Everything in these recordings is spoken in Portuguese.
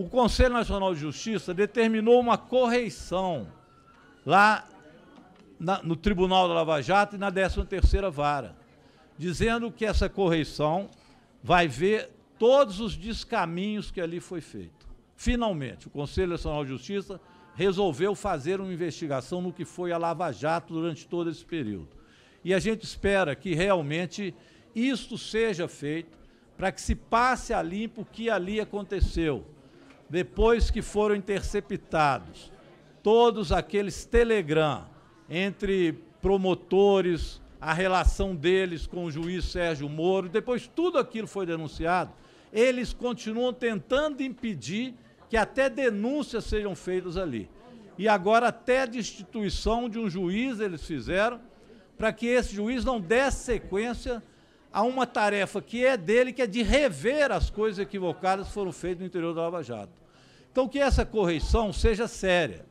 o Conselho Nacional de Justiça determinou uma correição lá na, no Tribunal da Lava Jato e na 13ª Vara, dizendo que essa correição vai ver todos os descaminhos que ali foi feito. Finalmente, o Conselho Nacional de Justiça resolveu fazer uma investigação no que foi a Lava Jato durante todo esse período. E a gente espera que realmente isto seja feito para que se passe a limpo o que ali aconteceu. Depois que foram interceptados todos aqueles telegram entre promotores, a relação deles com o juiz Sérgio Moro, depois tudo aquilo foi denunciado, eles continuam tentando impedir que até denúncias sejam feitas ali. E agora até a destituição de um juiz eles fizeram, para que esse juiz não desse sequência a uma tarefa que é dele, que é de rever as coisas equivocadas que foram feitas no interior da Lava Jato. Então, que essa correição seja séria.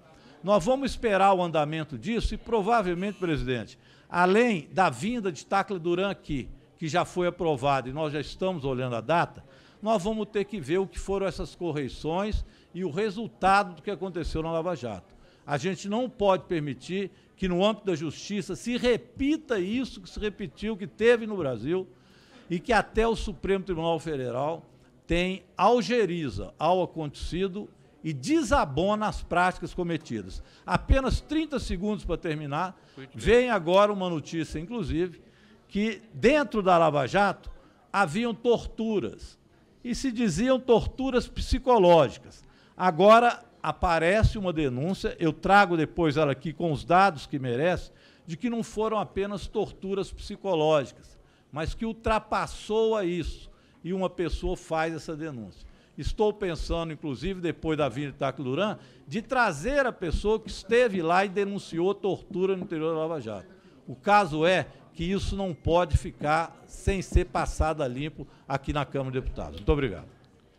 Nós vamos esperar o andamento disso e provavelmente, presidente, além da vinda de Tacla Duran aqui, que já foi aprovado e nós já estamos olhando a data, nós vamos ter que ver o que foram essas correições e o resultado do que aconteceu na Lava Jato. A gente não pode permitir que no âmbito da justiça se repita isso que se repetiu, que teve no Brasil, e que até o Supremo Tribunal Federal tem algeriza ao acontecido e desabona as práticas cometidas. Apenas 30 segundos para terminar, vem agora uma notícia, inclusive, que dentro da Lava Jato haviam torturas e se diziam torturas psicológicas. Agora aparece uma denúncia, eu trago depois ela aqui com os dados que merece, de que não foram apenas torturas psicológicas, mas que ultrapassou a isso e uma pessoa faz essa denúncia. Estou pensando, inclusive, depois da vinda de Tacluran, de trazer a pessoa que esteve lá e denunciou tortura no interior da Lava Jato. O caso é que isso não pode ficar sem ser passado a limpo aqui na Câmara de Deputados. Muito obrigado.